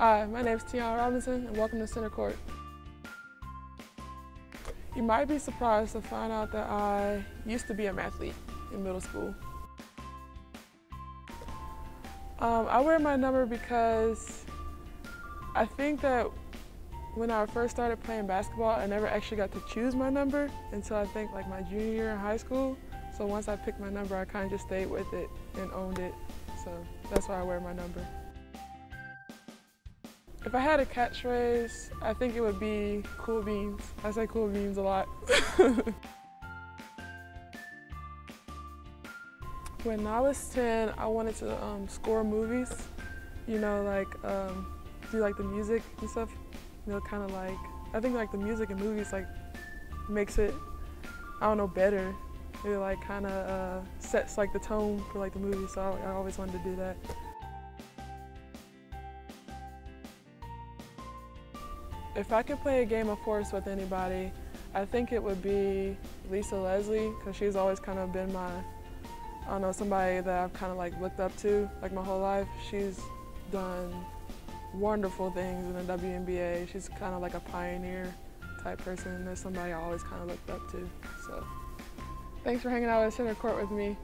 Hi, my name is Teanna Robinson and welcome to Center Court. You might be surprised to find out that I used to be a mathlete in middle school. Um, I wear my number because I think that when I first started playing basketball, I never actually got to choose my number until I think like my junior year in high school. So once I picked my number, I kind of just stayed with it and owned it. So that's why I wear my number. If I had a catchphrase, I think it would be cool beans. I say cool beans a lot. when I was 10, I wanted to um, score movies, you know, like um, do like the music and stuff, you know, kind of like, I think like the music and movies like makes it, I don't know, better. It like kind of uh, sets like the tone for like the movie, so I, I always wanted to do that. If I could play a game of horse with anybody, I think it would be Lisa Leslie, because she's always kind of been my, I don't know, somebody that I've kind of like looked up to like my whole life. She's done wonderful things in the WNBA. She's kind of like a pioneer type person. There's somebody I always kind of looked up to. So thanks for hanging out at Center Court with me.